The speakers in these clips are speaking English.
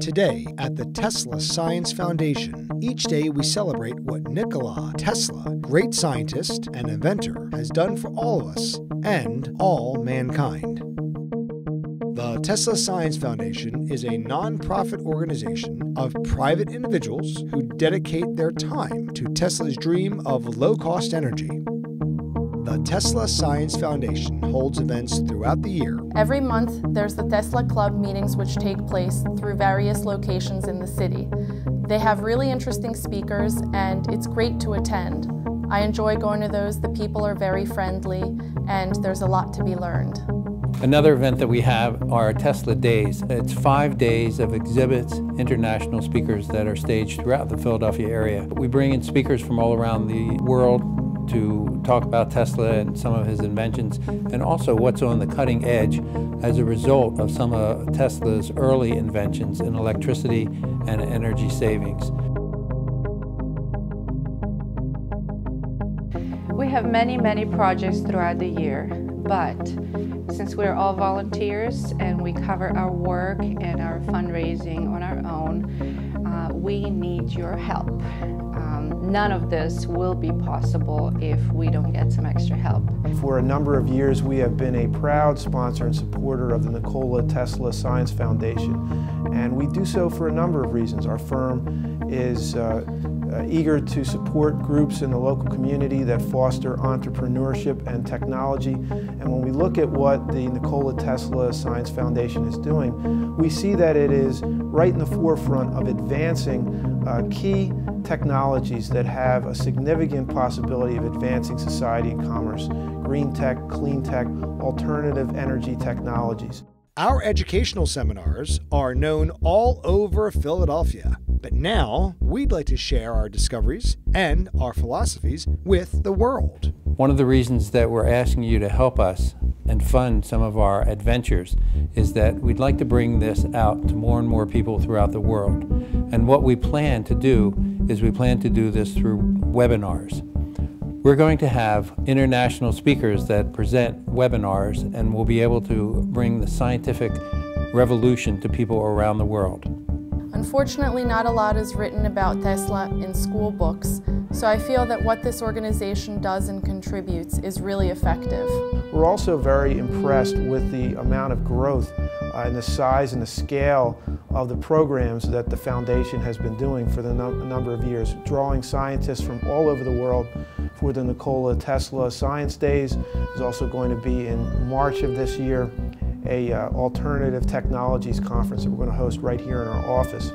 Today, at the Tesla Science Foundation, each day we celebrate what Nikola Tesla, great scientist and inventor, has done for all of us and all mankind. The Tesla Science Foundation is a non-profit organization of private individuals who dedicate their time to Tesla's dream of low-cost energy. The Tesla Science Foundation holds events throughout the year. Every month, there's the Tesla Club meetings which take place through various locations in the city. They have really interesting speakers and it's great to attend. I enjoy going to those, the people are very friendly, and there's a lot to be learned. Another event that we have are Tesla Days. It's five days of exhibits, international speakers that are staged throughout the Philadelphia area. We bring in speakers from all around the world to talk about Tesla and some of his inventions, and also what's on the cutting edge as a result of some of Tesla's early inventions in electricity and energy savings. We have many, many projects throughout the year, but since we're all volunteers and we cover our work and our fundraising on our own, uh, we need your help none of this will be possible if we don't get some extra help. For a number of years, we have been a proud sponsor and supporter of the Nikola Tesla Science Foundation, and we do so for a number of reasons. Our firm is uh, uh, eager to support groups in the local community that foster entrepreneurship and technology. And when we look at what the Nikola Tesla Science Foundation is doing, we see that it is right in the forefront of advancing uh, key technologies that have a significant possibility of advancing society and commerce, green tech, clean tech, alternative energy technologies. Our educational seminars are known all over Philadelphia, but now we'd like to share our discoveries and our philosophies with the world. One of the reasons that we're asking you to help us and fund some of our adventures is that we'd like to bring this out to more and more people throughout the world. And what we plan to do is we plan to do this through webinars. We're going to have international speakers that present webinars and we'll be able to bring the scientific revolution to people around the world. Unfortunately, not a lot is written about Tesla in school books, so I feel that what this organization does and contributes is really effective. We're also very impressed with the amount of growth uh, and the size and the scale of the programs that the foundation has been doing for the number of years, drawing scientists from all over the world for the Nikola Tesla Science Days. is also going to be in March of this year a uh, alternative technologies conference that we're going to host right here in our office.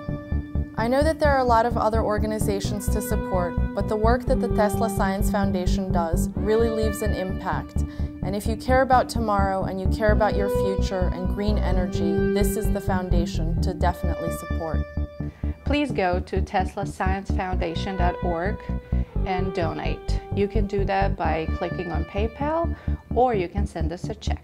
I know that there are a lot of other organizations to support, but the work that the Tesla Science Foundation does really leaves an impact. And if you care about tomorrow and you care about your future and green energy, this is the foundation to definitely support. Please go to teslasciencefoundation.org and donate. You can do that by clicking on PayPal or you can send us a check.